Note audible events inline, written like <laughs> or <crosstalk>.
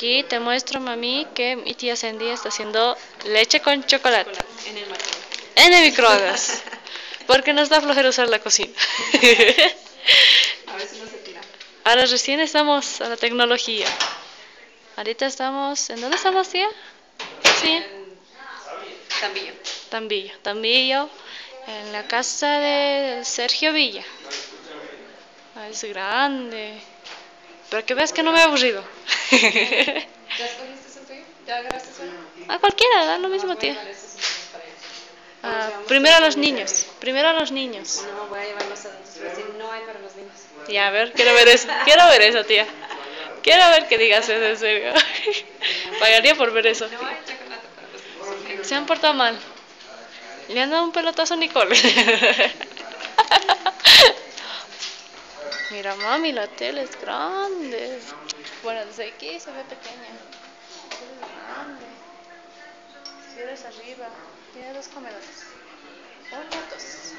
Aquí te muestro, mami, que mi tía Sandy está haciendo leche con chocolate. En el microondas. En el microondas. <laughs> Porque nos da flojera usar la cocina. A si no se tira. Ahora recién estamos a la tecnología. Ahorita estamos... ¿En dónde estamos, tía? Sí. En Tambillo. Tambillo. Tambillo. En la casa de Sergio Villa. Ah, Es grande. Pero que veas que no me he aburrido. <laughs> ¿Ya escogiste el tuyo? ¿Ya agarraste suelo? A cualquiera, da lo mismo, tía. Ah, primero a los niños. Primero a los niños. No, voy a llevar los adultos, pero si no hay para los niños. Ya, a ver, quiero ver eso. Quiero ver eso, tía. Quiero ver que digas eso, en serio. <laughs> Pagaría por ver eso. Los. Se han portado mal. Le han dado un pelotazo a Nicole. <laughs> Mira, mami, la tele es grande. Bueno, desde aquí se ve pequeña. Grande. Si eres arriba, tiene dos comedores. Uno, dos.